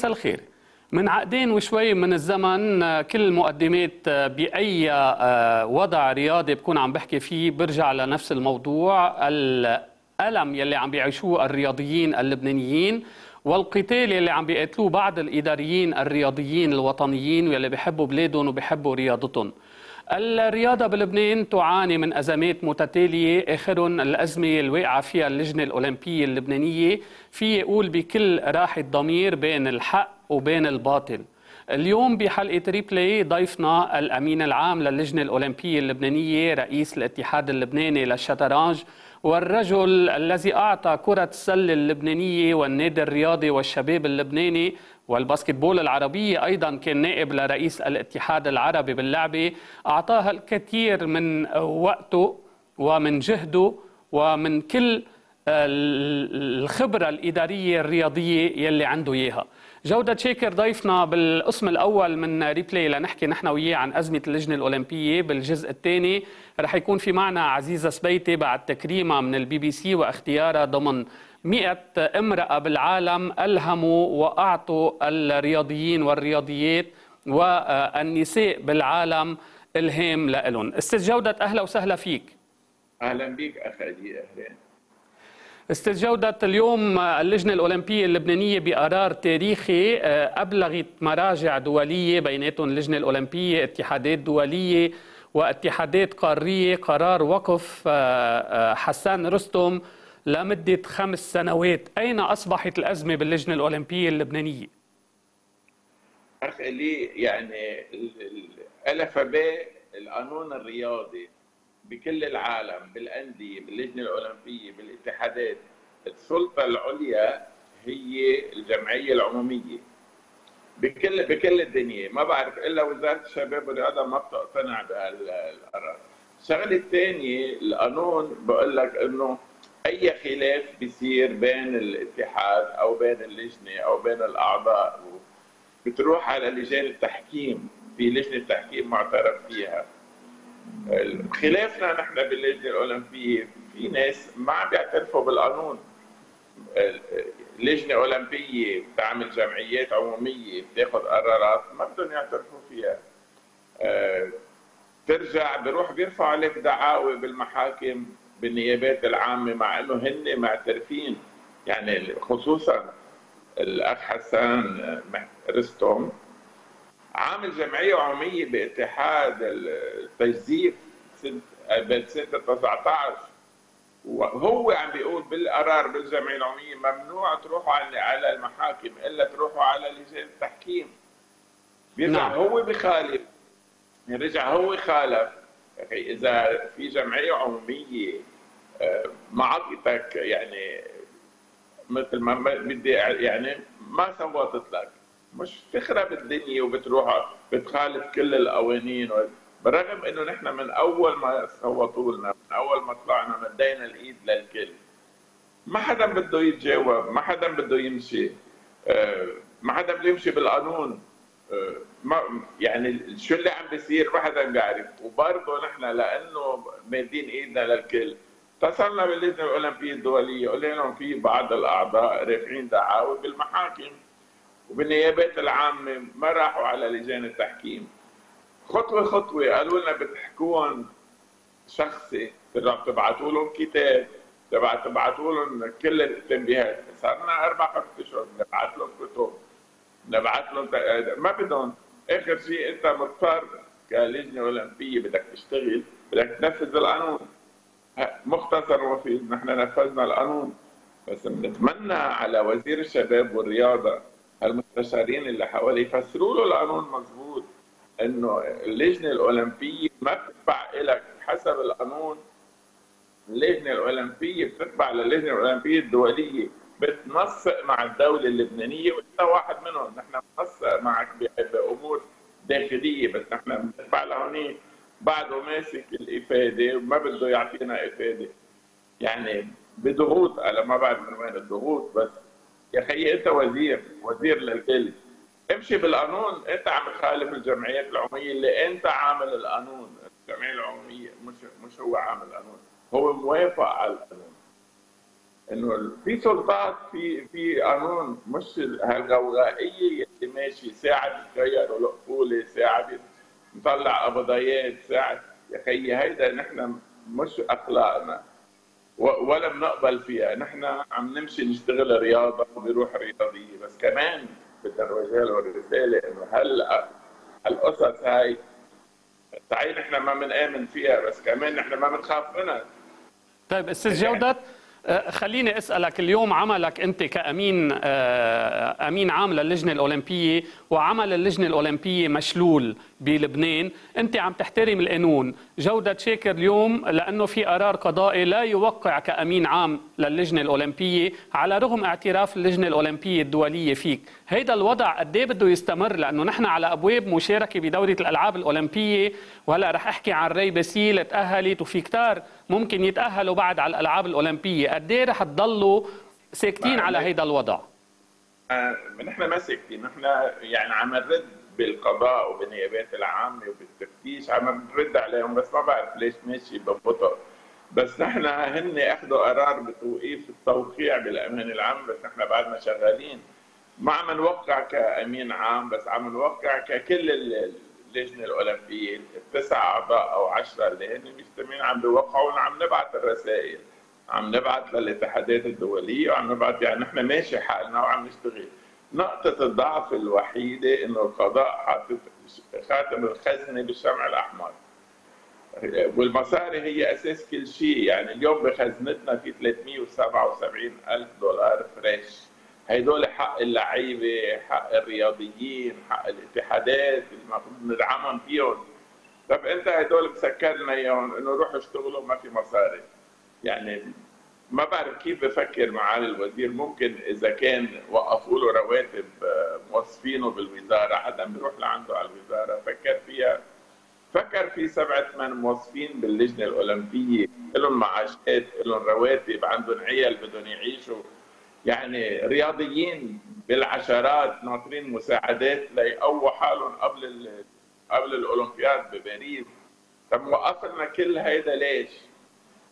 مساء الخير. من عقدين وشوي من الزمن كل المقدمات بأي وضع رياضي بكون عم بحكي فيه برجع لنفس الموضوع. الألم يلي عم بيعيشوه الرياضيين اللبنانيين والقتال يلي عم بيقتلوه بعض الإداريين الرياضيين الوطنيين واللي بيحبوا بلادهم وبيحبوا رياضتهم. الرياضة بلبنان تعاني من أزمات متتالية. آخرهم الأزمة الواقعة فيها اللجنة الأولمبية اللبنانية في يقول بكل راحة ضمير بين الحق وبين الباطل. اليوم بحلقة ريبلاي ضيفنا الأمين العام للجنة الأولمبية اللبنانية رئيس الاتحاد اللبناني للشطرنج والرجل الذي أعطى كرة السلة اللبنانية والنادي الرياضي والشباب اللبناني والباسكتبول العربية أيضا كان نائب لرئيس الاتحاد العربي باللعبة أعطاها الكثير من وقته ومن جهده ومن كل الخبرة الإدارية الرياضية يلي عنده إياها. جودة شاكر ضيفنا بالقسم الأول من Replay لنحكي نحن وياه عن أزمة اللجنة الأولمبية بالجزء الثاني. رح يكون في معنا عزيزة سبيتي بعد تكريمها من البي بي سي واختيارها ضمن مئة امرأة بالعالم ألهموا وأعطوا الرياضيين والرياضيات والنساء بالعالم إلهام لهم أستاذ جودة أهلا وسهلا فيك. أهلا بك أخي أهلا. أستاذ جودة اليوم اللجنة الأولمبية اللبنانية بقرار تاريخي أبلغت مراجع دولية بيناتهم اللجنة الأولمبية اتحادات دولية واتحادات قارية قرار وقف حسان رستم لمدة خمس سنوات أين أصبحت الأزمة باللجنة الأولمبية اللبنانية؟ لي يعني الألفباء القانون الرياضي بكل العالم بالأندية باللجنة الأولمبية بالاتحادات السلطة العليا هي الجمعية العمومية بكل بكل الدنيا ما بعرف إلا وزارة الشباب والرياضة ما بتقتنع بهالقرار. الشغلة الثانية القانون بقول لك إنه أي خلاف بيصير بين الاتحاد أو بين اللجنة أو بين الأعضاء بتروح على لجان التحكيم في لجنة تحكيم معترف فيها. خلافنا نحن باللجنة الأولمبية في ناس ما عم بيعترفوا بالقانون. لجنه اولمبيه بتعمل جمعيات عمومية بتاخذ قرارات ما بدهم يعترفوا فيها. ترجع بيروح بيرفعوا عليك دعاوى بالمحاكم. بالنيابات العامة مع إنه هن معترفين. يعني خصوصا الأخ حسان رستم عامل جمعيه عموميه باتحاد التجزيف سنه 19 وهو عم بيقول بالقرار بالجمعية العموميه ممنوع تروحوا على المحاكم إلا تروحوا على لجان التحكيم. بيرجع نعم. هو بخالف. رجع هو خالف. إذا في جمعية عمومية ما عطيتك يعني مثل ما بدي يعني ما صوتت لك. مش تخرب الدنيا وبتروح بتخالف كل القوانين بالرغم إنه نحن من أول ما صوتوا لنا من أول ما طلعنا مدينا الإيد للكل. ما حدا بده يتجاوب ما حدا بده يمشي. ما حدا بده يمشي بالقانون. ما يعني شو اللي عم بيصير؟ ما حدا بيعرف. وبرضه نحن لأنه مادين إيدنا للكل. اتصلنا باللجنه الاولمبيه الدولية قلنا لهم في بعض الأعضاء رافعين دعاوى بالمحاكم وبالنيابات العامة ما راحوا على لجان التحكيم. خطوة خطوة قالوا لنا بتحكوهم شخصي تبعتوا لهم كتاب تبع تبعتوا لهم كل التنبيهات. صار لنا أربع خمس أشهر نبعث لهم كتب نبعث لهم ما بدهم. آخر شيء أنت مضطر كلجنة أولمبية بدك تشتغل بدك تنفذ القانون. مختصر وفيد نحن نفذنا القانون. بس بنتمنى على وزير الشباب والرياضة المستشارين اللي حواليه يفسروا له القانون مضبوط إنه اللجنة الأولمبية ما بتدفع لك حسب القانون. اللجنة الأولمبية بتتبع للجنة الأولمبية الدولية بتنسق مع الدولة اللبنانية وإنت واحد منهم. نحن بننسق معك بأمور داخلية بس نحن بندفع لهونيك. بعده ماسك الافاده وما بده يعطينا افاده يعني بضغوط أنا ما بعرف من وين الضغوط بس يا خيي أنت وزير وزير للكل. امشي بالقانون أنت عم تخالف الجمعيات العمومية اللي أنت عامل القانون. الجمعية العمومية مش مش هو عامل القانون هو موافق على القانون. إنه في سلطات في في قانون مش هالغوغائية اللي ماشي ساعة بتغيروا القفوله ساعة نطلع قبضيات ساعة. يا خيي هيدا نحن مش أخلاقنا. ولا بنقبل فيها. نحن عم نمشي نشتغل رياضة بروح رياضية. بس كمان بدنا نوجه له الرساله إنه هلأ هالقصص هاي صحيح نحن ما بنآمن فيها بس كمان نحن ما بنخاف منها. طيب أستاذ جودت خليني أسألك اليوم عملك أنت كأمين أه، أمين عام للجنة الأولمبية وعمل اللجنة الأولمبية مشلول بلبنان أنت عم تحترم القانون. جودة شاكر اليوم لأنه في قرار قضائي لا يوقع كأمين عام للجنة الأولمبية على رغم اعتراف اللجنة الأولمبية الدولية فيك. هيدا الوضع قد إيه بده يستمر؟ لأنه نحن على أبواب مشاركة بدورة الألعاب الأولمبية. وهلأ رح أحكي عن ري باسيل تاهلت وفي كتار ممكن يتأهلوا بعد على الألعاب اولمبيه قد إيه رح تضلوا ساكتين على هيدا الوضع؟ آه، نحن ما ساكتين. نحن يعني عم نرد بالقضاء وبالنيابات العامة وبالتفتيش عم نرد عليهم بس ما بعرف ليش ماشي ببطء. بس نحن هن أخذوا قرار بتوقيف التوقيع بالأمان العام بس نحن بعدنا شغالين. ما عم نوقع كأمين عام بس عم نوقع ككل اللجنة الأولمبية التسع أعضاء أو عشرة اللي هن مجتمعين عم بيوقعوا عم نبعث الرسائل عم نبعث للاتحادات الدولية وعم نبعث يعني نحن ماشي حالنا وعم نشتغل. نقطة الضعف الوحيدة إنه القضاء حاطط خاتم الخزنة بالشمع الأحمر. والمصاري هي أساس كل شيء يعني اليوم بخزنتنا في 377 ألف دولار فريش. هيدول حق اللعيبة حق الرياضيين حق الاتحادات المفروض ندعمهم فيهم. طب انت هدول مسكرنا اياهم انه روحوا اشتغلوا ما في مصاري. يعني ما بعرف كيف بفكر معالي الوزير. ممكن إذا كان وقفوا له رواتب آه، موظفينه بالوزارة حدا بيروح لعنده على الوزارة. فكر فيها. فكر في سبعة ثمان موظفين باللجنة الأولمبية. لهم معاشات لهم رواتب عندهم عيال بدهم يعيشوا. يعني رياضيين بالعشرات ناطرين مساعدات ليقووا حالهم قبل قبل الأولمبياد بباريس. طب وقفنا كل هيدا ليش؟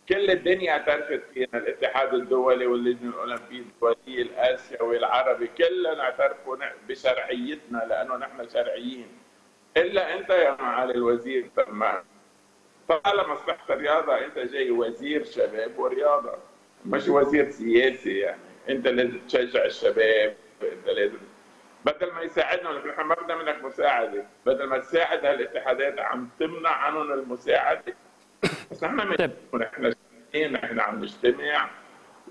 كل الدنيا اعترفت فينا الاتحاد الدولي واللجنة الأولمبية الدولية الاسيوي العربي كلنا اعترفوا بشرعيتنا لأنه نحن شرعيين. إلا أنت يا معالي الوزير تمام. طالما مصلحه الرياضة أنت جاي وزير شباب ورياضة مش وزير سياسي يعني. انت لازم تشجع الشباب انت لازم بدل ما يساعدنا نحن ما بدنا منك مساعدة بدل ما تساعد هالاتحادات عم تمنع عنهم المساعدة بس نحن طيب. نحن نحن عم نجتمع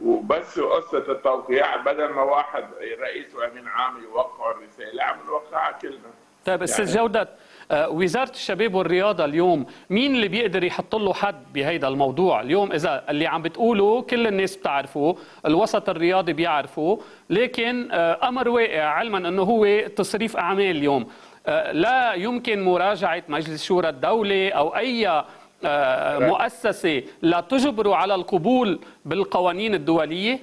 وبس قصة التوقيع بدل ما واحد رئيس وأمين عام يوقعوا الرسالة عم نوقعها كلنا طيب أستاذ يعني جودة آه، وزارة الشباب والرياضة اليوم مين اللي بيقدر يحط له حد بهيدا الموضوع اليوم إذا اللي عم بتقوله كل الناس بتعرفه الوسط الرياضي بيعرفه لكن آه، أمر واقع علما أنه هو تصريف أعمال اليوم آه، لا يمكن مراجعة مجلس شورى الدولة أو أي آه، مؤسسة لا تجبر على القبول بالقوانين الدولية؟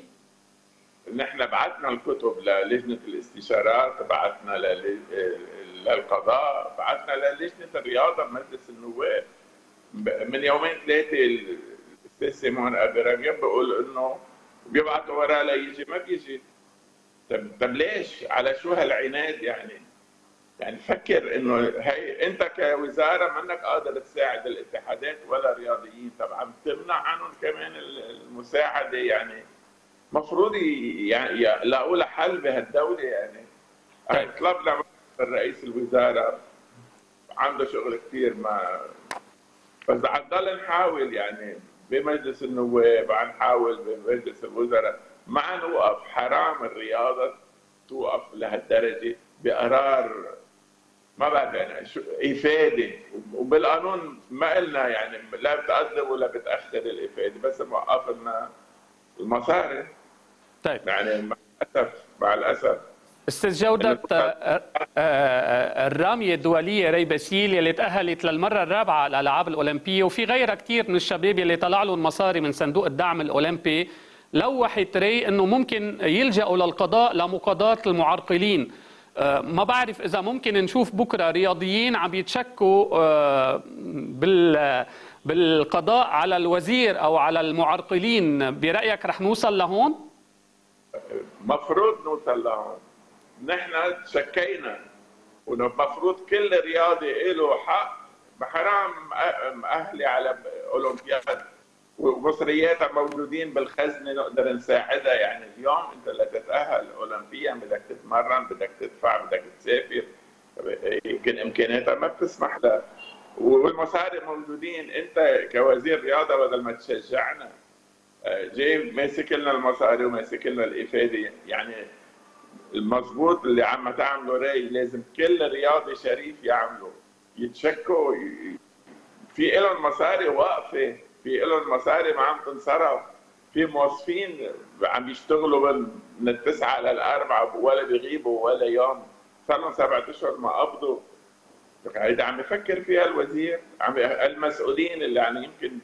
نحن بعثنا الكتب للجنة الاستشارات بعثنا للقضاء بعثنا للجنة الرياضة بمجلس النواب من يومين ثلاثة الأستاذ سيمون رجب بيقول إنه بيبعثوا وراه ليجي ما بيجي طب طب ليش؟ على شو هالعناد يعني؟ يعني فكر إنه هي أنت كوزارة منك قادر تساعد الاتحادات ولا الرياضيين طب عم تمنع عنهم كمان المساعدة يعني مفروض يعني يلاقوا لها حل بهالدولة يعني طيب. طلبنا الرئيس الوزارة عنده شغل كثير ما بس عم نضل نحاول يعني بمجلس النواب عم نحاول بمجلس الوزراء. ما نوقف حرام الرياضة توقف لهالدرجة بقرار ما بعرف يعني شو إفادة. وبالقانون ما قلنا يعني لا بتقدم ولا بتأخر الإفادة بس موقف لنا المصاري. طيب. يعني مع الأسف مع الأسف أستاذ جودة آه، آه، آه، الرامية الدولية ري باسيل يلي تأهلت للمرة الرابعة على الألعاب الأولمبية وفي غيرها كثير من الشباب يلي طلع لهم مصاري من صندوق الدعم الأولمبي. لوحت ري أنه ممكن يلجأوا للقضاء لمقاضاة المعرقلين. آه، ما بعرف إذا ممكن نشوف بكرة رياضيين عم يتشكوا آه، بال بالقضاء على الوزير أو على المعرقلين. برأيك رح نوصل لهون؟ مفروض نوصل لهون. نحن شكينا. ومفروض كل رياضي له حق. حرام أهلي على أولمبياد. ومصرياتها موجودين بالخزنة نقدر نساعدها. يعني اليوم أنت لتتاهل اولمبيا بدك تتمرن بدك تدفع بدك تسافر. يمكن إمكانياتها ما بتسمح لها. والمصاري موجودين أنت كوزير رياضة بدل ما تشجعنا آه، جاي ماسك لنا المصاري وماسك لنا الإفادة. يعني المضبوط اللي عم تعمله راي لازم كل رياضي شريف يعمله. يتشكوا. في لهم مصاري واقفة في لهم مصاري ما عم تنصرف. في موظفين عم يشتغلوا من التسعة للاربعه ولا بيغيبوا ولا يوم. صار لهم سبعة أشهر ما قبضوا. هيدا عم يفكر فيها الوزير عم المسؤولين اللي يعني يمكن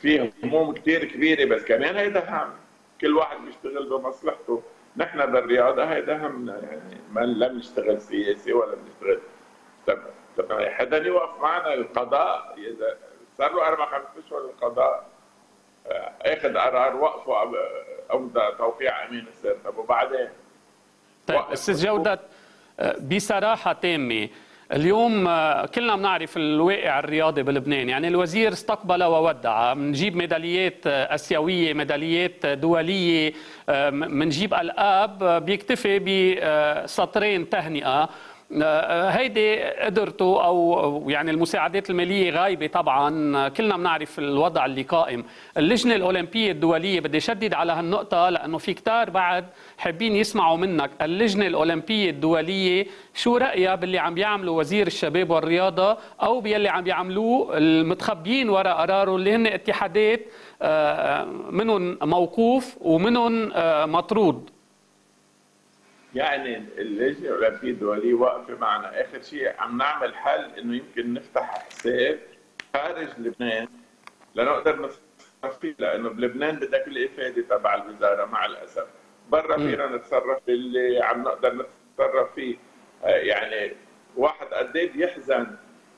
في هموم كثير كبيرة بس كمان هيدا هم. كل واحد بيشتغل بمصلحته. نحن بالرياضه هيدا همنا يعني ما لم نشتغل سياسي ولا بنشتغل طب طب حدا. يوقف معنا القضاء إذا صار له أربع خمس أشهر القضاء آه، أخذ قرار وقفه أو توقيع أمين السر طب وبعدين طيب أستاذ جودة آه، بصراحة تامة اليوم آه، كلنا بنعرف الواقع الرياضي بلبنان. يعني الوزير استقبل وودع. بنجيب ميداليات آسيوية ميداليات دولية بنجيب ألقاب بيكتفي بسطرين تهنئة. آه، هيدي قدرته أو يعني المساعدات المالية غايبة طبعا. كلنا بنعرف الوضع اللي قائم. اللجنة الأولمبية الدولية بدي شدد على هالنقطة لأنه في كتار بعد حابين يسمعوا منك. اللجنة الأولمبية الدولية شو رأيها باللي عم بيعملوا وزير الشباب والرياضة أو باللي عم بيعملوه المتخبيين وراء قراره اللي هن اتحادات آه، منهم موقوف ومنهم آه، مطرود؟ يعني اللجنه الاولمبيه الدوليه واقفه معنا آخر شيء عم نعمل حل إنه يمكن نفتح حساب خارج لبنان لنقدر نتصرف فيه لأنه بلبنان بدك الإفادة تبع الوزارة مع الأسف. برا فينا نتصرف باللي عم نقدر نتصرف فيه. آه، يعني واحد قد إيه بيحزن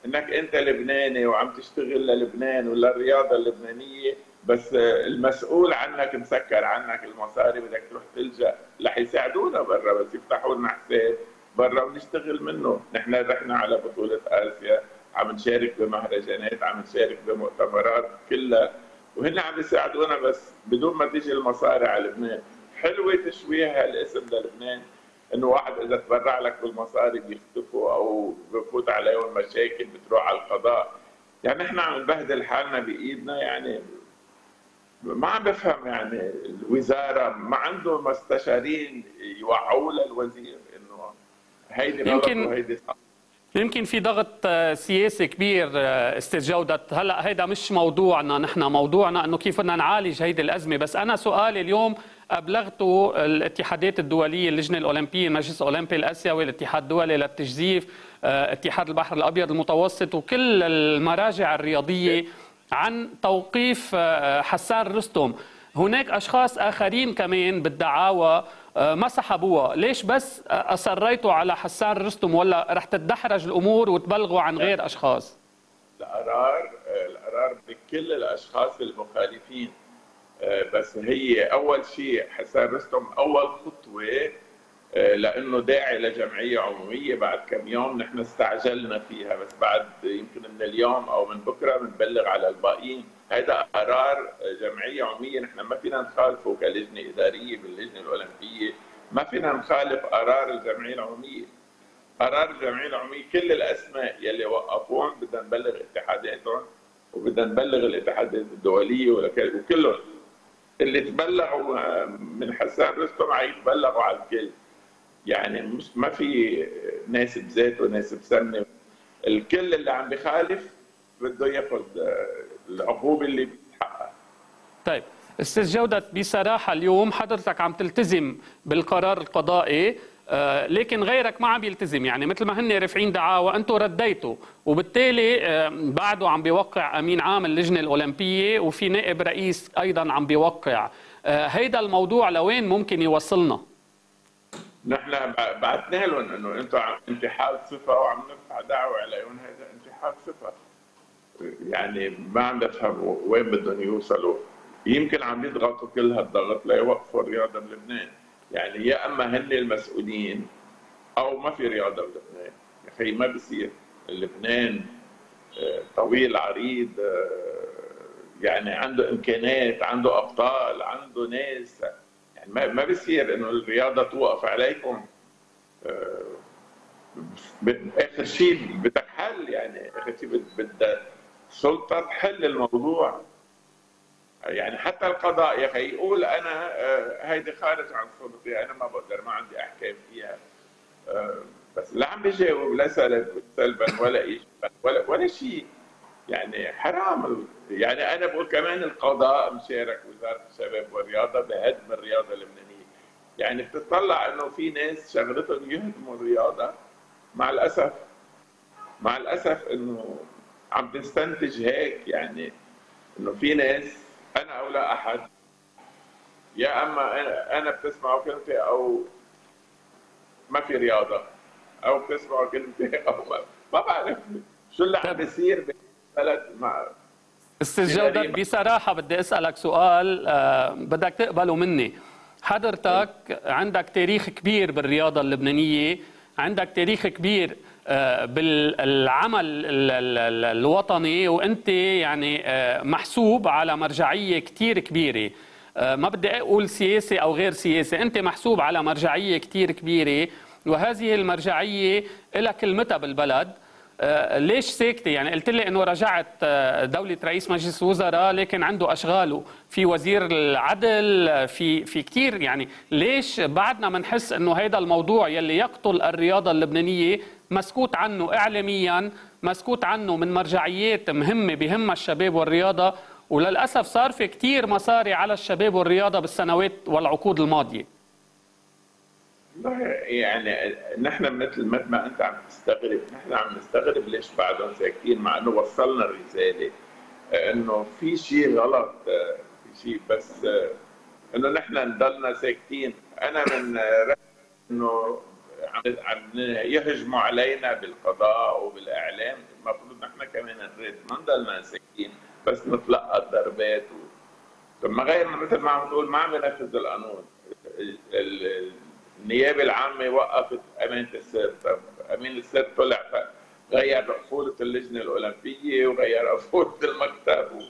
إنك أنت لبناني وعم تشتغل للبنان ولا الرياضة اللبنانية بس المسؤول عنك مسكر عنك المصاري بدك تروح تلجأ. رح يساعدونا برا بس يفتحوا لنا حساب برا ونشتغل منه. نحن رحنا على بطولة آسيا عم نشارك بمهرجانات عم نشارك بمؤتمرات كلها. وهن عم يساعدونا بس بدون ما تيجي المصاري على لبنان. حلوة تشويه هالاسم للبنان إنه واحد إذا تبرع لك بالمصاري بيختفوا أو بفوت عليهم مشاكل بتروح على القضاء. يعني إحنا عم نبهدل حالنا بإيدنا يعني ما عم بفهم يعني الوزارة ما عنده مستشارين يوعوا للوزير إنه هيدي يمكن وهيدي صح. يمكن في ضغط آه، سياسي كبير آه، أستاذ جودة. هلأ هيدا مش موضوعنا نحن موضوعنا إنه كيف بدنا نعالج هيدي الأزمة. بس أنا سؤالي اليوم ابلغتوا الاتحادات الدولية اللجنة الأولمبية المجلس الاولمبي الاسيوي الاتحاد الدولي للتجزيف آه، اتحاد البحر الأبيض المتوسط وكل المراجع الرياضية عن توقيف آه، حسان رستم. هناك أشخاص آخرين كمان بالدعاوى آه، ما سحبوها. ليش بس أصريتوا على حسان رستم ولا رح تتدحرج الأمور وتبلغوا عن غير أشخاص؟ القرار القرار بكل الأشخاص المخالفين. آه، بس هي أول شيء حسان رستم أول خطوة آه، لأنه داعي لجمعيه عمومية بعد كم يوم. نحن استعجلنا فيها بس بعد يمكن من اليوم أو من بكرة بنبلغ على الباقيين. هذا قرار جمعية عمومية. نحن ما فينا نخالفه كلجنه إدارية باللجنة الأولمبية. ما فينا نخالف قرار الجمعية العمومية. قرار الجمعية العمومية كل الأسماء يلي وقفوهم بدنا نبلغ اتحاداتهم وبدنا نبلغ الاتحادات الدولية وكلهم. اللي تبلغوا من حسان رستم حيتبلغوا على الكل. يعني مش ما في ناسب زيت وناسب سمنة. الكل اللي عم بخالف بده ياخذ العقوبة اللي بتحقق طيب أستاذ جودة بصراحة اليوم حضرتك عم تلتزم بالقرار القضائي آه لكن غيرك ما عم يلتزم. يعني مثل ما هن رافعين دعاوى أنتم رديتوا. وبالتالي آه بعده عم بيوقع أمين عام اللجنة الأولمبية وفي نائب رئيس أيضا عم بيوقع. آه هيدا الموضوع لوين ممكن يوصلنا؟ نحن بعثنا لهم إنه أنتم انتحال صفه وعم نرفع دعوة عليهم. هذا انتحال صفه يعني ما عم بفهم وين بدهم يوصلوا. يمكن عم يضغطوا كل هالضغط ليوقفوا الرياضه بلبنان. يعني يا أما هن المسؤولين أو ما في رياضه بلبنان. يا أخي ما بصير. لبنان آه، طويل عريض آه، يعني عنده امكانات عنده أبطال عنده ناس. ما ما بصير إنه الرياضة توقف عليكم آه، آخر شيء بدك حل يعني آخر شيء بدها سلطة تحل الموضوع. يعني حتى القضاء يا أخي يقول أنا هيدي خارج عن سلطتي أنا ما بقدر ما عندي أحكام فيها. بس لا عم بيجاوب لا سلبا ولا ايجابا ولا ولا شيء. يعني حرام يعني أنا بقول كمان القضاء مشارك وزارة الشباب والرياضة بهدم الرياضة اللبنانية. يعني بتطلع إنه في ناس شغلتهم يهدموا الرياضة. مع الأسف مع الأسف إنه عم تستنتج هيك يعني إنه في ناس أنا أو لا أحد. يا أما أنا بتسمعوا كلمتي أو ما في رياضة أو بتسمعوا كلمتي أو ما, ما بعرف شو اللي عم بيصير بلد مع أستاذ جودة بصراحة بدي أسألك سؤال آه بدك تقبله مني. حضرتك عندك تاريخ كبير بالرياضة اللبنانية عندك تاريخ كبير آه، بالعمل الوطني وأنت يعني آه، محسوب على مرجعية كثير كبيرة. ما بدي أقول سياسي أو غير سياسي أنت محسوب على مرجعية كثير كبيرة وهذه المرجعية لها كلمتها بالبلد. ليش ساكتة؟ يعني قلت لي إنه رجعت آه، دولة رئيس مجلس الوزراء لكن عنده اشغاله في وزير العدل في في كثير يعني ليش بعدنا بنحس إنه هذا الموضوع يلي يقتل الرياضة اللبنانية مسكوت عنه اعلاميا مسكوت عنه من مرجعيات مهمة بهمها الشباب والرياضة؟ وللأسف صار في كثير مصاري على الشباب والرياضة بالسنوات والعقود الماضية. يعني نحن مثل ما أنت عم تستغرب نحن عم نستغرب ليش بعدهم ساكتين مع إنه وصلنا الرسالة إنه في شيء غلط في شيء بس إنه نحن نضلنا ساكتين. أنا من إنه عم يهجموا علينا بالقضاء وبالإعلام المفروض نحن كمان نرد ما نضلنا ساكتين بس نتلقى الضربات و... طب ما غير مثل ما عم نقول ما عم ينفذ القانون. النيابة العامة وقفت امانه السر طب امين السر طلع غير رفوله اللجنة الأولمبية وغير رفوله المكتب.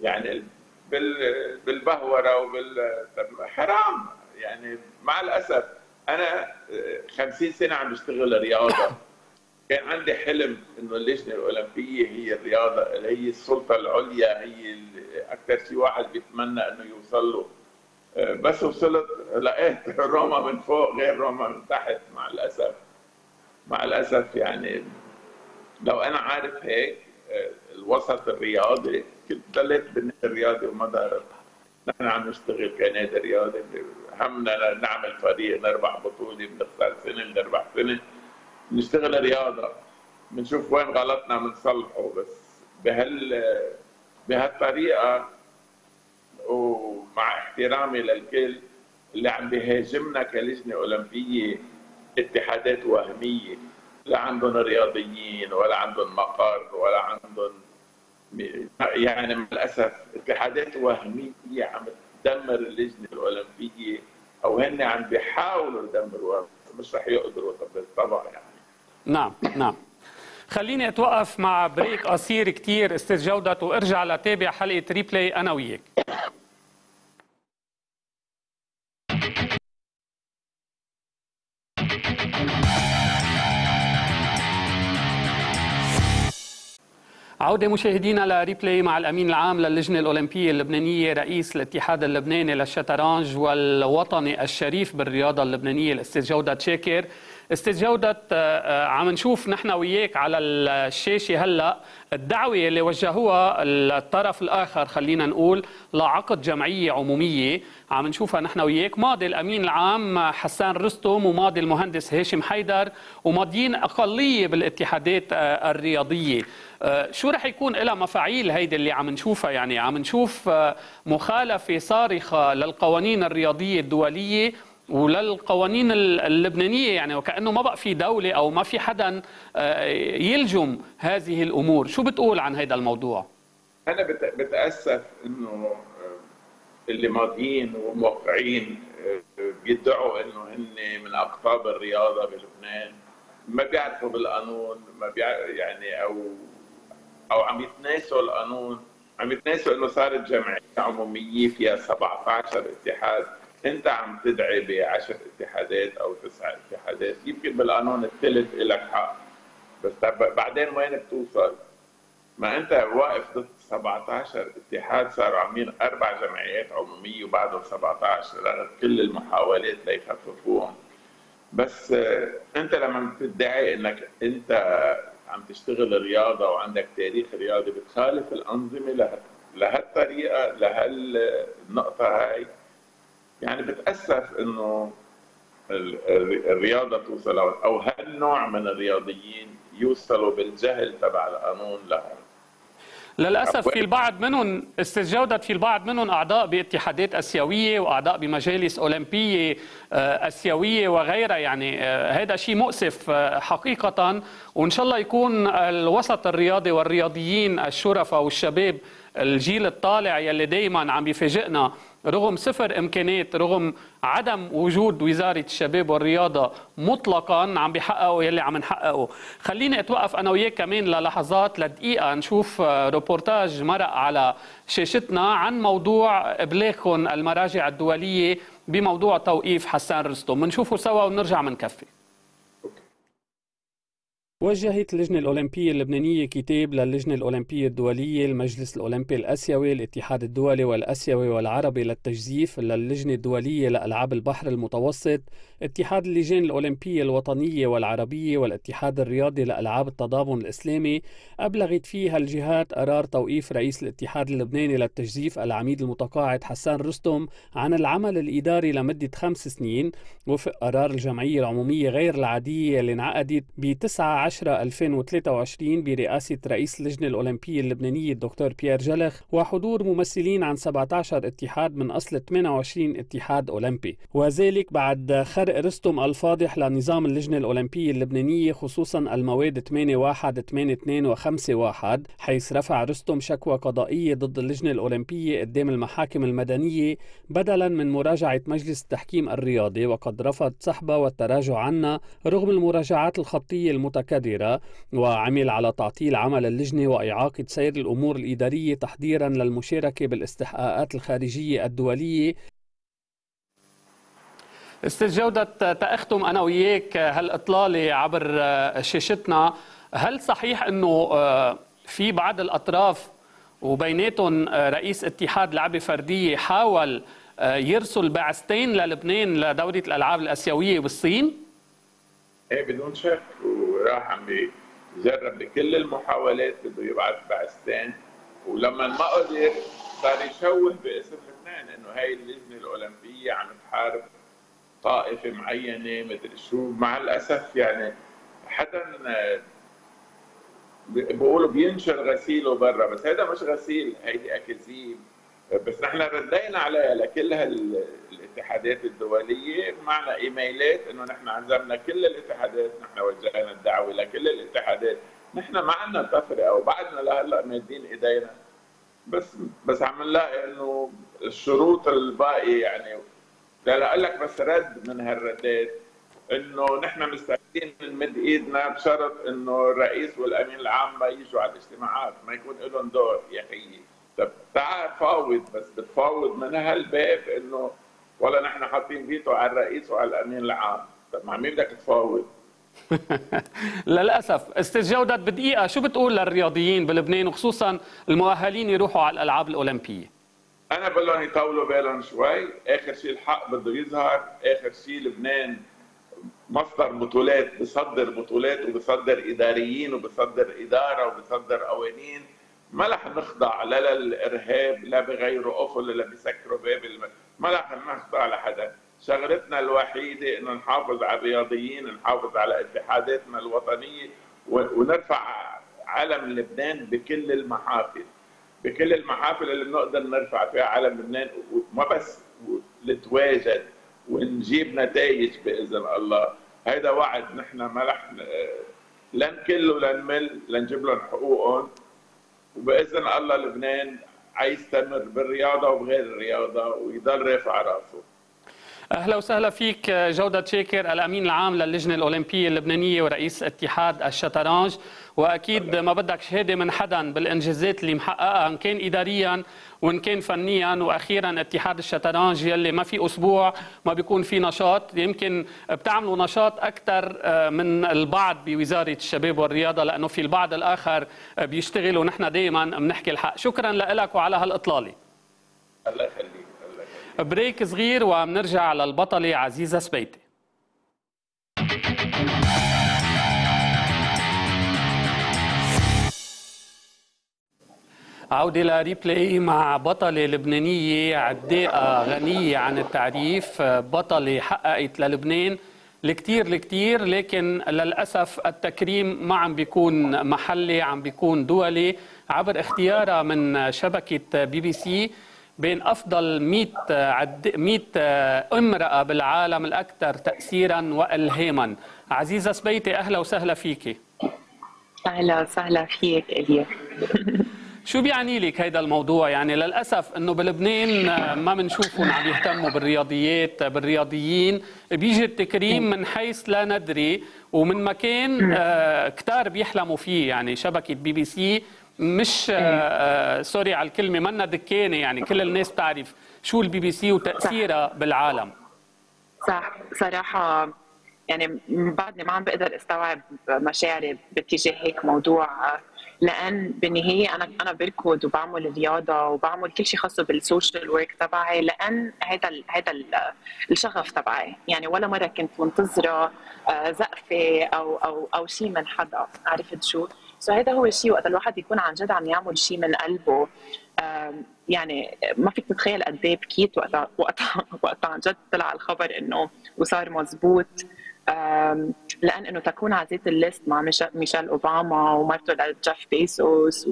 يعني بال... بالبهورة وبال حرام يعني مع الأسف أنا 50 سنة عم بشتغل رياضة كان عندي حلم إنه اللجنة الأولمبية هي الرياضة هي السلطة العليا هي أكثر شيء واحد بيتمنى إنه يوصل له بس وصلت لقيت روما من فوق غير روما من تحت مع الأسف. مع الأسف يعني لو أنا عارف هيك الوسط الرياضي كنت ضليت بالنادي الرياضي وما ضرب نحن عم نشتغل كنادي رياضي همنا نعمل فريق نربح بطولة بنخسر سنة بنربح سنة. نشتغل رياضة. بنشوف وين غلطنا بنصلحه. بس بهال بهالطريقة ومع احترامي للكل اللي عم بيهاجمنا كلجنة أولمبية اتحادات وهمية. لا عندهم رياضيين ولا عندهم مقر ولا عندهم يعني مع الاسف اتحادات وهمية عم تدمر اللجنة الأولمبية أو هن عم بيحاولوا يدمروها مش رح يقدروا بالطبع يعني. نعم نعم. خليني أتوقف مع break قصير كثير أستاذ جودة وأرجع لتابع حلقة Replay أنا وياك. عودة مشاهدينا لريبلاي مع الأمين العام للجنة الأولمبية اللبنانية رئيس الاتحاد اللبناني للشطرنج والوطني الشريف بالرياضة اللبنانية الأستاذ جودة شاكر. أستاذ جودة آه، آه، عم نشوف نحن وياك على الشاشة هلا. الدعوة اللي وجهوها الطرف الآخر خلينا نقول لعقد جمعية عمومية. عم نشوفها نحن وياك. ماضي الأمين العام حسان رستم وماضي المهندس هاشم حيدر وماضيين أقلية بالاتحادات آه، الرياضية. شو رح يكون لها مفاعيل هيدي اللي عم نشوفها؟ يعني عم نشوف مخالفة صارخة للقوانين الرياضية الدولية. وللقوانين اللبنانية يعني وكأنه ما بقى في دولة أو ما في حدا يلجم هذه الأمور، شو بتقول عن هذا الموضوع؟ أنا بتأسف إنه اللي ماضيين وموقعين بيدعوا إنه هن من أقطاب الرياضة بلبنان. ما بيعرفوا بالقانون ما بيعرف يعني أو أو عم يتناسوا القانون. عم يتناسوا إنه صارت جمعيه عمومية فيها 17 اتحاد. انت عم تدعي ب 10 اتحادات أو تسع اتحادات يمكن بالقانون الثلث لك حق. بس بعدين وين بتوصل؟ ما انت واقف ضد 17 اتحاد صاروا عاملين أربع جمعيات عمومية وبعدهم 17 رغم كل المحاولات ليخففوهم بس انت لما بتدعي انك انت عم تشتغل رياضة وعندك تاريخ رياضي بتخالف الأنظمة لهالطريقة لهالنقطه هاي. يعني بتأسف إنه الرياضة توصل أو هالنوع من الرياضيين يوصلوا بالجهل تبع القانون لها للأسف في البعض منهم استجودت في البعض منهم أعضاء باتحادات آسيوية وأعضاء بمجالس أولمبية آسيوية وغيرها. يعني هذا شيء مؤسف حقيقه وإن شاء الله يكون الوسط الرياضي والرياضيين الشرفاء والشباب الجيل الطالع يلي دائما عم بيفاجئنا رغم صفر امكانات رغم عدم وجود وزارة الشباب والرياضة مطلقا عم بيحققوا يلي عم نحققه. خليني أتوقف أنا وياك كمان للحظات لدقيقة نشوف روبورتاج مرق على شاشتنا عن موضوع إبلاغكم المراجع الدولية بموضوع توقيف حسان رستم. بنشوفه سوا ونرجع بنكفي وجهت اللجنة الأولمبية اللبنانية كتاب للجنة الأولمبية الدولية المجلس الأولمبي الأسيوي الاتحاد الدولي والأسيوي والعربي للتجزيف للجنة الدولية لألعاب البحر المتوسط اتحاد اللجان الأولمبية الوطنية والعربية والاتحاد الرياضي لألعاب التضامن الإسلامي أبلغت فيها الجهات قرار توقيف رئيس الاتحاد اللبناني للتجزيف العميد المتقاعد حسان رستم عن العمل الإداري لمدة خمس سنين وفق قرار الجمعية العمومية غير العادية اللي انعقدت ب 9 10 2023 برئاسة رئيس اللجنة الأولمبية اللبنانية الدكتور بيير جلخ وحضور ممثلين عن 17 اتحاد من أصل 28 اتحاد أولمبي. وذلك بعد خرق رستم الفاضح لنظام اللجنة الأولمبية اللبنانية خصوصا المواد 81 82 و 51 حيث رفع رستم شكوى قضائية ضد اللجنة الأولمبية قدام المحاكم المدنية بدلا من مراجعة مجلس التحكيم الرياضي وقد رفض سحبها والتراجع عنها رغم المراجعات الخطية المتكررة وعمل على تعطيل عمل اللجنة وإعاقة سير الأمور الإدارية تحضيرا للمشاركة بالاستحقاقات الخارجية الدولية. أستاذ جودة تأختم أنا وياك هالإطلالة عبر شاشتنا هل صحيح أنه في بعض الأطراف وبيناتهم رئيس اتحاد لعبة فردية حاول يرسل بعثتين للبنان لدورة الألعاب الآسيوية بالصين؟ إيه بدون شك وراح عم بيجرب بكل المحاولات بده يبعث بعثتين ولما ما قدر صار يشوه باسم لبنان إنه هاي اللجنة الأولمبية عم تحارب طائفة معينة مدري شو. مع الأسف يعني حدا بيقولوا بينشر غسيله برا بس هذا مش غسيل هيدي أكاذيب. بس نحن ردينا عليها لكل هالاتحادات الدولية معنا إيميلات إنه نحن عزمنا كل الاتحادات نحن وجهنا الدعوة لكل الاتحادات. نحن ما عندنا تفرقه وبعدنا لهلأ مادين إيدينا. بس بس عم نلاقي إنه الشروط الباقية يعني لا لك بس رد من هالردات إنه نحن مستعدين نمد إيدنا بشرط إنه الرئيس والأمين العام ما يجوا على الاجتماعات ما يكون لهم دور يا خيي طب تعال فاوض بس بتفاوض من هالباب إنه ولا نحن حاطين فيتو على الرئيس وعلى الأمين العام طب مع مين بدك تفاوض؟ للأسف أستاذ جودة بدقيقة شو بتقول للرياضيين بلبنان وخصوصا المؤهلين يروحوا على الألعاب الأولمبية؟ أنا بقول لهم يطولوا بالهم شوي. آخر شيء الحق بده يظهر. آخر شيء لبنان مصدر بطولات بصدر بطولات وبصدر إداريين وبصدر إدارة وبصدر قوانين. ما رح نخضع لا للإرهاب لا بغيروا قفل لا بيسكروا باب الم... ما رح نخضع لحدا. شغلتنا الوحيدة إنه نحافظ على الرياضيين نحافظ على اتحاداتنا الوطنية. ونرفع علم لبنان بكل المحافل. بكل المحافل اللي بنقدر نرفع فيها علم لبنان وما بس نتواجد ونجيب نتائج بإذن الله. هذا وعد نحن ما رح لن كل ولن مل لنجيب لهم حقوقهم. وبإذن الله لبنان حيستمر بالرياضة وبغير الرياضة ويضل رافع راسه. أهلا وسهلا فيك جودة شاكر الأمين العام للجنة الأولمبية اللبنانية ورئيس اتحاد الشطرنج. وأكيد ما بدك شهادة من حدا بالإنجازات اللي محققها إن كان اداريا وإن كان فنيا. وأخيرا اتحاد الشطرنج يلي ما في أسبوع ما بيكون في نشاط. يمكن بتعملوا نشاط أكثر آه، من البعض بوزارة الشباب والرياضة لأنه في البعض الآخر بيشتغل ونحن دائما بنحكي الحق. شكرا لك وعلى هالإطلالة. الله يخليك بريك صغير وبنرجع للبطلة عزيزة سبيتي. عودة ل Replay مع بطلة لبنانية عداءة غنية عن التعريف. بطلة حققت للبنان الكثير الكثير لكن للأسف التكريم ما عم بيكون محلي عم بيكون دولي. عبر اختيارها من شبكة بي بي سي بين أفضل 100 عد... 100 امرأة بالعالم الأكثر تاثيرا والهاما. عزيزة سبيتي أهلا وسهلا فيكي. أهلا وسهلا فيك إلياس. شو بيعني لك هذا الموضوع؟ يعني للأسف إنه بلبنان ما بنشوفهم عم يهتموا بالرياضيات بالرياضيين. بيجي التكريم من حيث لا ندري ومن مكان آه، كتار بيحلموا فيه. يعني شبكة بي بي سي مش آه آه sorry على الكلمة منا دكانة. يعني كل الناس بتعرف شو البي بي سي وتأثيرها صح. بالعالم. صح. صراحة يعني بعدني ما عم بقدر استوعب مشاعري باتجاه هيك موضوع لأن بالنهاية أنا أنا بركض وبعمل رياضة وبعمل كل شيء خاص بال social work تبعي لأن هذا هذا الشغف تبعي. يعني ولا مرة كنت منتظرة آه، زقفة أو أو أو شيء من حدا عرفت شو؟ so هذا هو الشيء وقت الواحد يكون عن جد عم يعمل شيء من قلبه. يعني ما فيك تتخيل قد إيه بكيت وقتها وقتها وقتها عن جد طلع الخبر إنه وصار مزبوط لأن إنه تكون على زيت ال list مع ميشيل أوباما ومرته لجيف بيزوس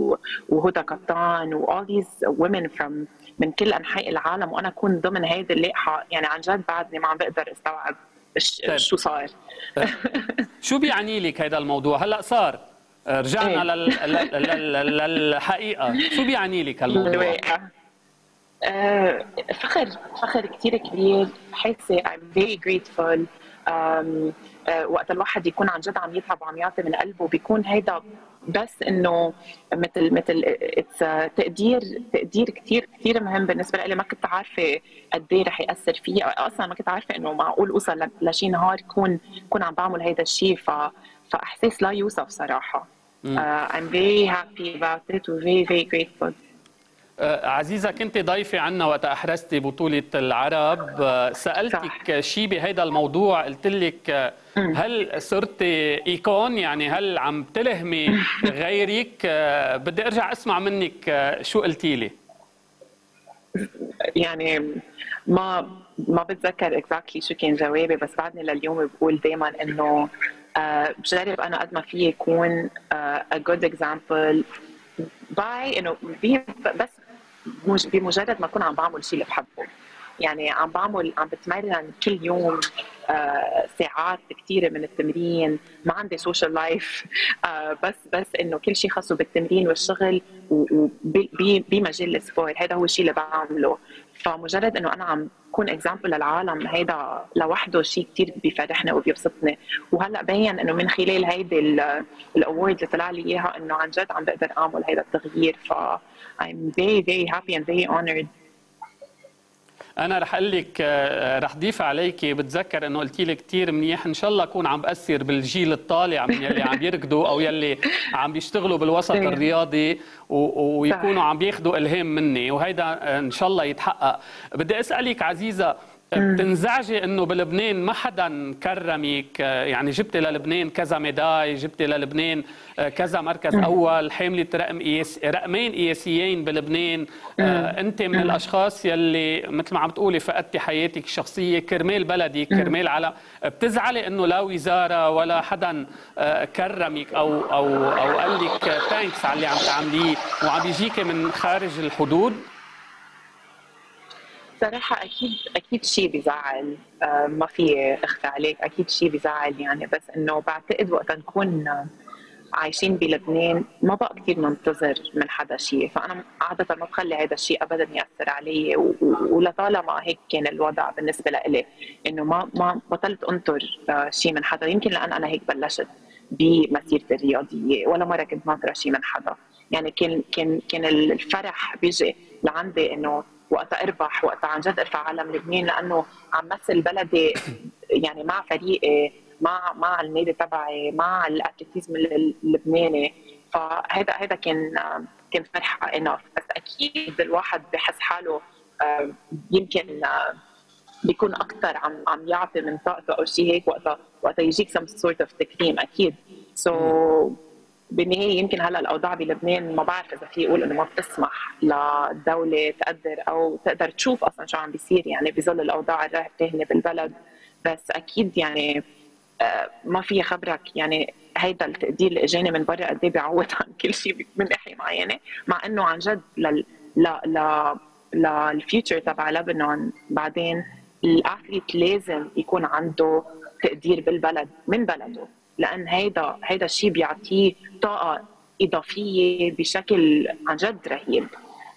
وهدى قطان و all these women from من كل أنحاء العالم. وأنا أكون ضمن هيدي اللائحة. يعني عن جد بعدني ما عم بقدر استوعب طيب. شو صار طيب. شو بيعني لك هذا الموضوع؟ هلأ صار. رجعنا إيه. للحقيقة. شو بيعني لك هالموضوع آه، فخر فخر كثير كبير. حاسه I'm very grateful وقت الواحد يكون عن جد عم يتعب وعم يعطي من قلبه بيكون هيدا بس إنه مثل مثل تقدير تقدير كثير كثير مهم بالنسبة لي ما كنت عارفة قد إيه رح يأثر فيي أصلا ما كنت عارفة إنه معقول أوصل لشي نهار كون كون عم بعمل هيدا الشيء ف فأحساس لا يوصف صراحة. uh, I'm very happy about it و very very grateful. Uh, عزيزة كنت ضيفة عنا وقت أحرزتي بطولة العرب. uh, سألتك شيء بهذا الموضوع قلت لك uh, هل صرت ايكون يعني هل عم تلهمي غيرك؟ بدي أرجع أسمع منك شو قلتي لي. يعني ما ما بتذكر اكزاكتلي شو كان جوابي بس بعدني لليوم بقول دائما إنه آه، بجرب أنا قد ما في يكون آه، a good example. ب- إنه بس بمجرد ما أكون عم بعمل شيء اللي بحبه. يعني عم بعمل عم بتمرن كل يوم آه ساعات كثيره من التمرين. ما عندي social life آه بس بس إنه كل شيء خاصه بالتمرين والشغل وبمجال ال sport هذا هو الشيء اللي بعمله. فمجرد إنه أنا عم كون example للعالم هيدا لوحده شيء كثير بيفرحني وبيبسطني وهلأ بين إنه من خلال هيدي ال award اللي طلع لي إياها إنه عن جد عم بقدر أعمل هيدا التغيير. ف I'm very very happy and very honored. أنا رح أقول لك آه، رح ضيف عليك بتذكر إنه قلتي لي كثير منيح إن شاء الله أكون عم بأثر بالجيل الطالع من يلي عم يركضوا أو يلي عم بيشتغلوا بالوسط إيه. الرياضي ويكونوا عم بياخذوا إلهام مني وهيدا إن شاء الله يتحقق. بدي أسألك عزيزة بتنزعجي إنه بلبنان ما حدا كرمك يعني جبتي للبنان كذا médaille جبتي للبنان كذا مركز أول حاملة رقم إيس رقمين قياسيين بلبنان. آه، أنت من الأشخاص يلي مثل ما عم تقولي فقدتي حياتك الشخصية كرمال بلدك كرمال على بتزعلي إنه لا وزارة ولا حدا آه، كرمك أو أو أو قال لك thanks على اللي عم تعمليه. وعم بيجيكي من خارج الحدود. صراحة أكيد أكيد شيء بيزعل آه، ما في أخفى عليك. أكيد شيء بيزعل يعني بس إنه بعتقد وقت نكون عايشين بلبنان ما بقى كثير ننتظر من حدا شيء فأنا عادة ما بخلي هذا الشيء أبدا يأثر علي ولطالما هيك كان الوضع بالنسبة لإلي إنه ما ما بطلت أنطر آه، شيء من حدا. يمكن لأن أنا هيك بلشت بمسيرتي الرياضية ولا مرة كنت ناطرة شيء من حدا. يعني كان كان كان الفرح بيجي لعندي إنه وقتها أربح وقتها عن جد أرفع علم لبنان لأنه عم مثل بلدي يعني مع فريقي مع مع النادي تبعي مع ال athlétisme اللبناني. فهذا هذا كان كان فرحة enough بس أكيد الواحد بحس حاله آه، يمكن آه، بيكون أكثر عم عم يعطي من طاقته أو شيء هيك وقتها وقتها يجيك some sort of تكريم أكيد. so so, بالنهايه يمكن هلا الأوضاع بلبنان ما بعرف إذا في أقول إنه ما بتسمح للدوله تقدر أو تقدر تشوف أصلا شو عم بيصير يعني بظل الأوضاع الراهنه بالبلد. بس أكيد يعني آه، ما في خبرك. يعني هيدا التقدير اللي إجاني من برا قد إيه بيعوض عن كل شيء من ناحية معينة. مع إنه عن جد لل ل ل للفيوتشر تبع لبنان بعدين الاثليت لازم يكون عنده تقدير بالبلد من بلده. لأن هيدا هيدا الشيء بيعطيه طاقة إضافية بشكل عن جد رهيب.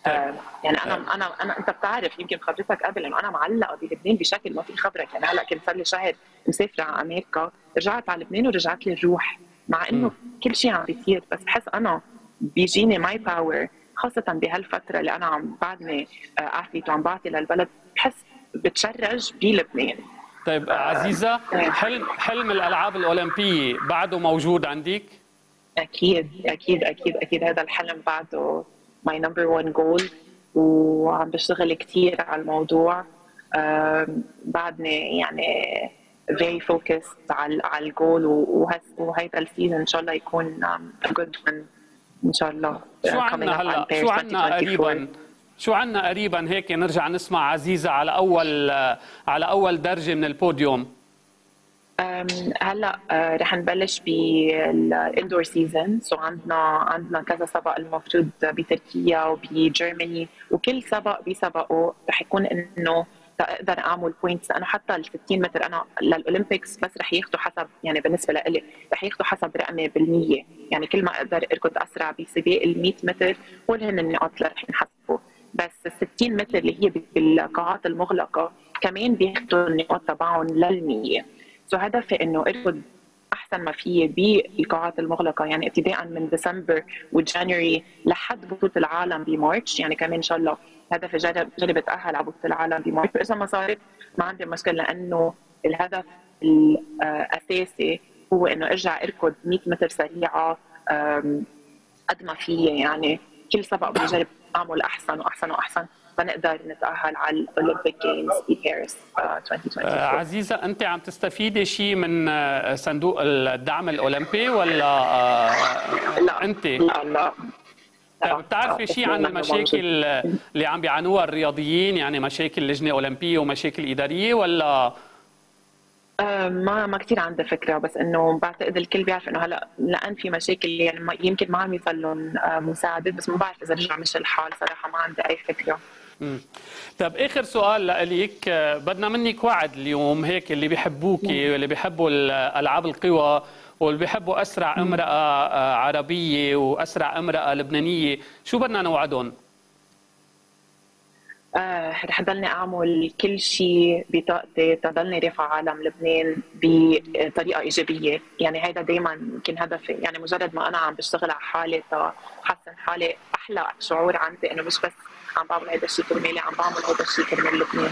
آه يعني أنا أنا أنا أنت بتعرف يمكن خبرتك قبل إنه أنا معلقة بلبنان بشكل ما في خبرك يعني هلأ كنت صار لي شهر مسافرة على أمريكا رجعت على لبنان ورجعت لي الروح مع إنه كل شيء عم بيصير. بس بحس أنا بيجيني my power خاصة بهالفترة اللي أنا عم بعدني athlete وعم بعطي للبلد بحس ب تشرج بلبنان. طيب عزيزة حلم حلم الألعاب الأولمبية بعده موجود عندك؟ أكيد أكيد أكيد أكيد. هذا الحلم بعده my number 1 جول وعم بشتغل كثير على الموضوع. بعدني يعني very focused على على الجول وهيدا ال season إن شاء الله يكون a good one. إن شاء الله شو عندنا هلأ؟ شو عندنا قريبا؟ شو عنا قريبا هيك نرجع نسمع عزيزة على أول على أول درجة من البوديوم؟ هلأ آه، رح نبلش بال indoor season so عندنا عندنا كذا سبق المفروض بتركيا وبجرماني وكل سبق بسبقه رح يكون إنه أقدر أعمل points لأنه حتى ال 60 متر أنا لل Olympics بس رح ياخذوا حسب يعني بالنسبة لإلي رح ياخذوا حسب رقمي بالمية. يعني كل ما أقدر أركض أسرع بسباق ال 100 متر هول هن النقاط اللي رح ينحسبوا. بس ال 60 متر اللي هي بالقاعات المغلقة كمان بياخذوا النقاط تبعهم للمية so هدفي إنه اركض أحسن ما في بالقاعات المغلقة يعني ابتداء من December و January لحد بطولة العالم ب March يعني كمان إن شاء الله هدفي جرب اتاهل على بطولة العالم بمارش. واذا ما صارت ما عندي مشكلة لأنه الهدف الأساسي هو إنه أرجع أركض 100 متر سريعة قد ما في يعني كل سبق بجرب اعمل احسن وأحسن وأحسن فنقدر نتأهل على الاولمبيك جيمز في باريس 2024 عزيزة أنت عم تستفيدي شيء من آه، صندوق الدعم الأولمبي ولا آه، لا أنت؟ لا لا. بتعرفي شيء عن المشاكل اللي عم بيعانوها الرياضيين يعني مشاكل لجنه اولمبيه ومشاكل إدارية ولا ما ما كثير عندي فكرة بس إنه بعتقد الكل بيعرف إنه هلأ لأن في مشاكل يعني يمكن ما عم يوصل لهم مساعدة بس ما بعرف إذا رجع مش الحال صراحة ما عندي أي فكرة. طيب آخر سؤال لك بدنا منك وعد اليوم هيك اللي بيحبوك واللي بيحبوا ألعاب القوى واللي بيحبوا أسرع أمرأة آه، عربية وأسرع أمرأة لبنانية. شو بدنا نوعدهم؟ آه رح ضلني أعمل كل شيء بطاقتي تضلني رافع عالم لبنان بطريقة إيجابية، يعني هذا دائما يمكن هدفي، يعني مجرد ما أنا عم بشتغل على حالي تحسن حالي أحلى شعور عندي إنه مش بس عم بعمل هذا الشيء كرمالي عم بعمل هذا الشيء كرمال لبنان.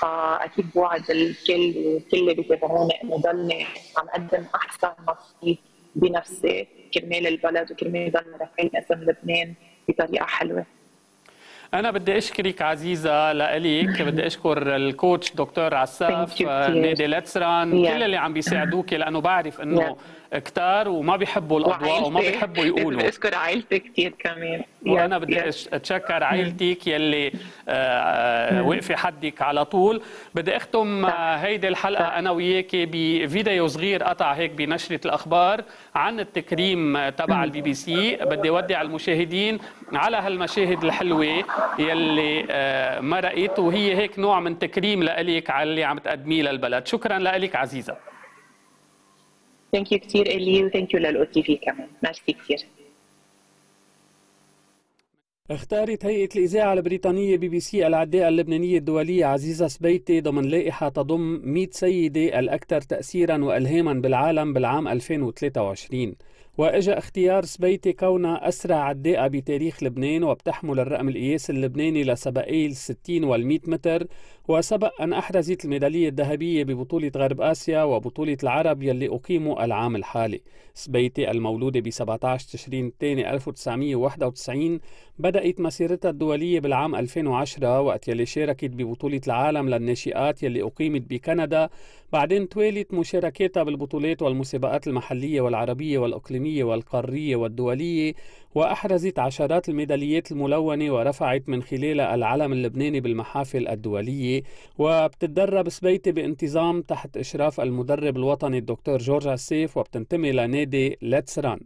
فأكيد بوعد الكل وكل اللي بيتابعوني إنه ضلني عم أقدم أحسن ما في بنفسي كرمال البلد وكرمال ضلنا رافعين أسم لبنان بطريقة حلوة. أنا بدي أشكرك عزيزة لإلك بدي أشكر الكوتش دكتور عساف نادي لتسران كل اللي عم بيساعدوك لأنه بعرف إنه كتار وما بيحبوا الأضواء وما بيحبوا يقولوا. بدي اشكر عائلتي كثير كمان. وأنا بدي أتشكر عائلتك يلي آه، آه، وقفي حدك على طول. بدي أختم هيدي الحلقة أنا وياك بفيديو صغير قطع هيك بنشرة الأخبار عن التكريم تبع البي بي سي بدي أودع المشاهدين على هالمشاهد الحلوة يلي آه، مرقت وهي هيك نوع من تكريم لك على اللي عم تقدميه للبلد. شكرا لك عزيزة. thank you كثير إلي و thank you لل OTV كمان. ميرسي كثير اختارت هيئة الإذاعة البريطانية بي بي سي العداءة اللبنانية الدولية عزيزة سبيتي ضمن لائحة تضم 100 سيدة الأكثر تأثيرا وإلهاما بالعالم بالعام 2023 وإجا اختيار سبيتي كونها أسرع عداءة بتاريخ لبنان وبتحمل الرقم القياسي اللبناني لسباقي ال 60 وال 100 متر وسبق أن احرزت الميدالية الذهبية ببطولة غرب آسيا وبطولة العرب يلي اقيموا العام الحالي. سبيتي المولودة ب 17 تشرين الثاني 1991 بدأت مسيرتها الدولية بالعام 2010 وقت يلي شاركت ببطولة العالم للناشئات يلي أقيمت بكندا بعدين توالت مشاركاتها بالبطولات والمسابقات المحلية والعربية والإقليمية والقارية والدولية وأحرزت عشرات الميداليات الملونة ورفعت من خلالها العلم اللبناني بالمحافل الدولية وبتتدرب سبيتي بانتظام تحت إشراف المدرب الوطني الدكتور جورج عسيف وبتنتمي لنادي Let's Run